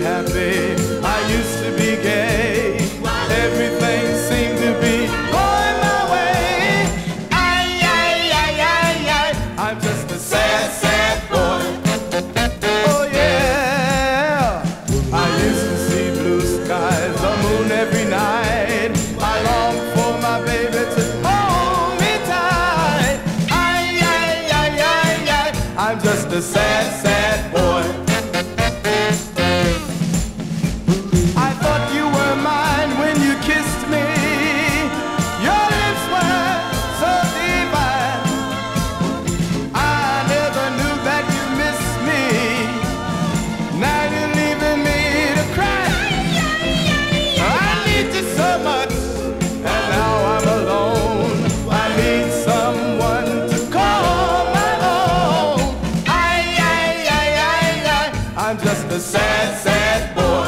happy. I used to be gay. Everything seemed to be going my way. Ay, ay, ay, ay, ay. I'm just a sad, sad boy. Oh, yeah. I used to see blue skies, the moon every night. I long for my baby to hold me tight. Ay, ay, ay, ay, ay. I'm just a sad, sad boy. sad, sad boy.